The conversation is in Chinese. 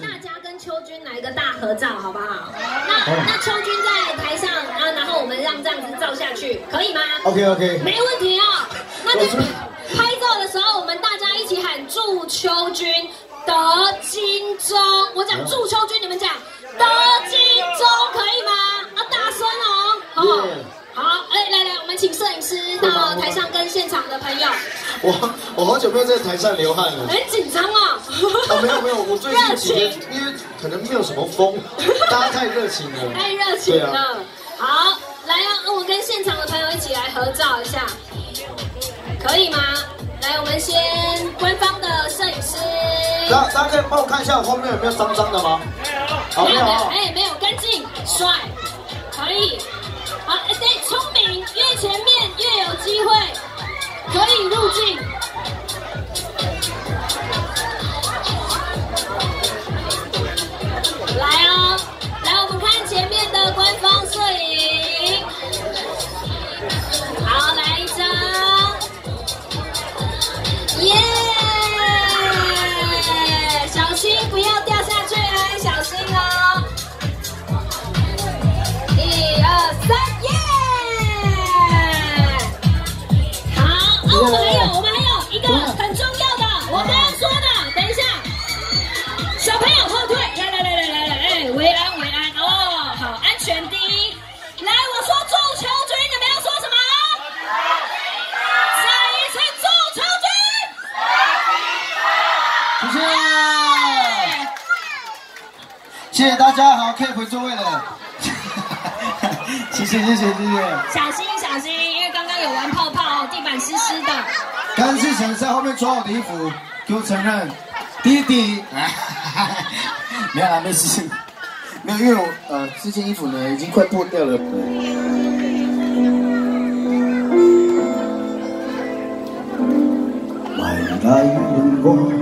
大家跟秋君来一个大合照，好不好？那那秋君在台上啊，然后我们让这样子照下去，可以吗？OK OK，没问题哦。那在拍照的时候，我们大家一起喊祝秋君得金钟。我讲祝秋君，你们讲得金钟，可以吗？啊，大声哦，好。好，哎，来来，我们请摄影师到台上跟现场的朋友。我我好久没有在台上流汗了，很紧张啊。没有没有，我最近几天因为可能没有什么风，大家太热情了。太热情了。好，来啊，我跟现场的朋友一起来合照一下，可以吗？来，我们先官方的摄影师。大大家可以帮我看一下后面有没有脏脏的吗？没有，没有，哎，没有，干净，帅，可以。好，很重要的，我刚刚说的，等一下，小朋友后退，来来来来来来，哎，维安维安，哦，好，安全第一，来，我说祝秋君，你们要说什么？再一次祝秋君，谢谢，谢谢大家，好，可以回座位了，谢谢谢谢谢谢，小心小心，因为刚刚有玩泡泡，地板湿湿的。刚是想在后面抓我的衣服，给我承认，弟弟，没有啦，没事，没有，因为我呃这件衣服呢已经快破掉了。未来远过。